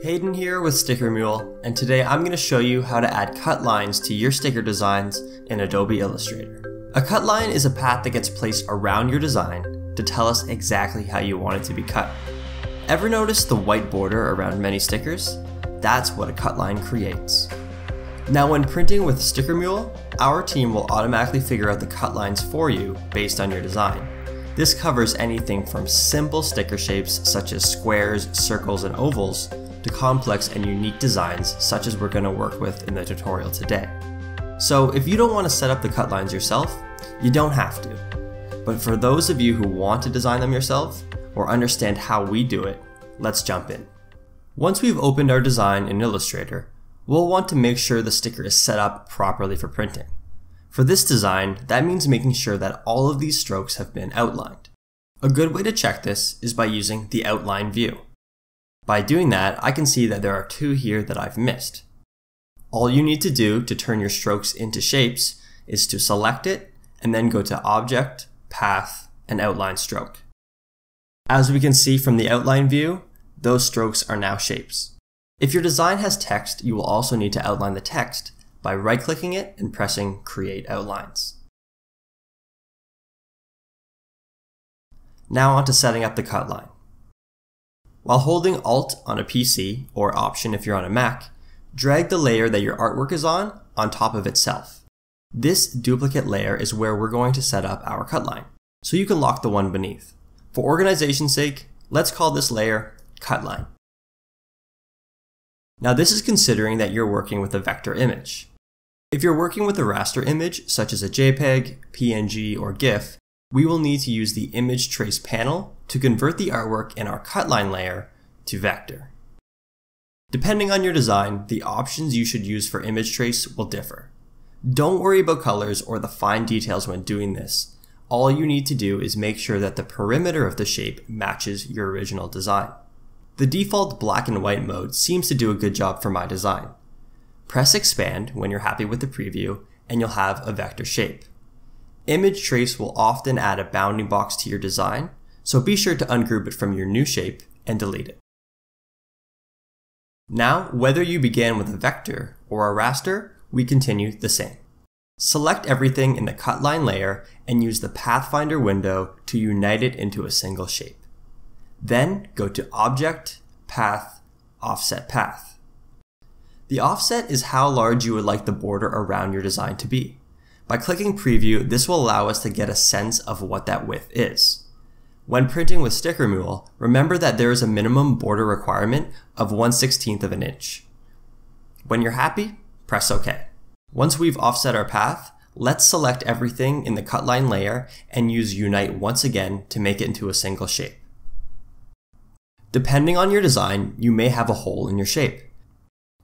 Hayden here with Sticker Mule, and today I'm going to show you how to add cut lines to your sticker designs in Adobe Illustrator. A cut line is a path that gets placed around your design to tell us exactly how you want it to be cut. Ever notice the white border around many stickers? That's what a cut line creates. Now when printing with Sticker Mule, our team will automatically figure out the cut lines for you based on your design. This covers anything from simple sticker shapes such as squares, circles, and ovals to complex and unique designs such as we're going to work with in the tutorial today. So if you don't want to set up the cut lines yourself, you don't have to. But for those of you who want to design them yourself, or understand how we do it, let's jump in. Once we've opened our design in Illustrator, we'll want to make sure the sticker is set up properly for printing. For this design, that means making sure that all of these strokes have been outlined. A good way to check this is by using the outline view. By doing that, I can see that there are two here that I've missed. All you need to do to turn your strokes into shapes is to select it and then go to Object, Path, and Outline Stroke. As we can see from the outline view, those strokes are now shapes. If your design has text, you will also need to outline the text by right-clicking it and pressing Create Outlines. Now on to setting up the cut line. While holding Alt on a PC, or Option if you're on a Mac, drag the layer that your artwork is on on top of itself. This duplicate layer is where we're going to set up our cut line, so you can lock the one beneath. For organization's sake, let's call this layer Cut Line. Now this is considering that you're working with a vector image. If you're working with a raster image, such as a JPEG, PNG, or GIF, we will need to use the Image Trace panel to convert the artwork in our cutline layer to vector. Depending on your design, the options you should use for image trace will differ. Don't worry about colors or the fine details when doing this. All you need to do is make sure that the perimeter of the shape matches your original design. The default black and white mode seems to do a good job for my design. Press expand when you're happy with the preview and you'll have a vector shape. Image trace will often add a bounding box to your design, so be sure to ungroup it from your new shape and delete it. Now, whether you began with a vector or a raster, we continue the same. Select everything in the cutline layer and use the Pathfinder window to unite it into a single shape. Then go to Object, Path, Offset Path. The offset is how large you would like the border around your design to be. By clicking Preview, this will allow us to get a sense of what that width is. When printing with Sticker Mule, remember that there is a minimum border requirement of 1 16th of an inch. When you're happy, press OK. Once we've offset our path, let's select everything in the cutline layer and use Unite once again to make it into a single shape. Depending on your design, you may have a hole in your shape.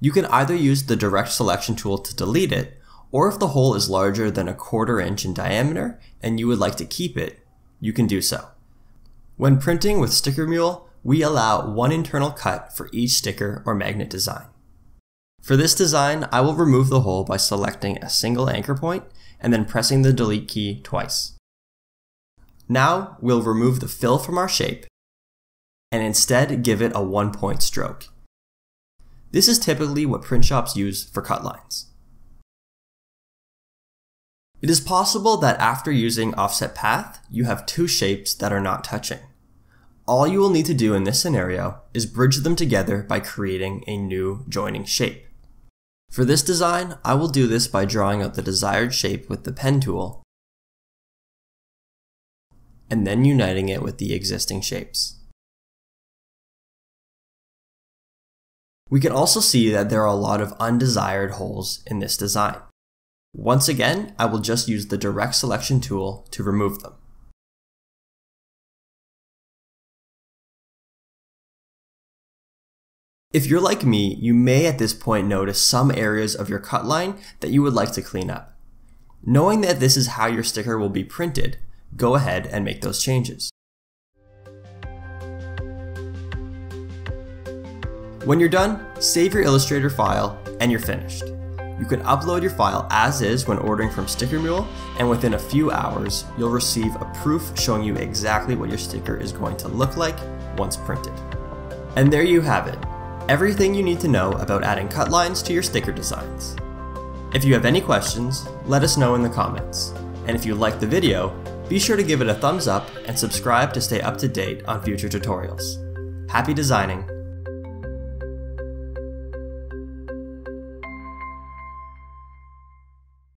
You can either use the direct selection tool to delete it, or if the hole is larger than a quarter inch in diameter and you would like to keep it, you can do so. When printing with Sticker Mule, we allow one internal cut for each sticker or magnet design. For this design, I will remove the hole by selecting a single anchor point and then pressing the delete key twice. Now we'll remove the fill from our shape and instead give it a one point stroke. This is typically what print shops use for cut lines. It is possible that after using offset path, you have two shapes that are not touching. All you will need to do in this scenario is bridge them together by creating a new joining shape. For this design, I will do this by drawing out the desired shape with the pen tool and then uniting it with the existing shapes. We can also see that there are a lot of undesired holes in this design. Once again, I will just use the direct selection tool to remove them. If you're like me, you may at this point notice some areas of your cut line that you would like to clean up. Knowing that this is how your sticker will be printed, go ahead and make those changes. When you're done, save your Illustrator file and you're finished. You can upload your file as is when ordering from Sticker Mule, and within a few hours, you'll receive a proof showing you exactly what your sticker is going to look like once printed. And there you have it. everything you need to know about adding cut lines to your sticker designs. If you have any questions, let us know in the comments. And if you liked the video, be sure to give it a thumbs up and subscribe to stay up to date on future tutorials. Happy designing,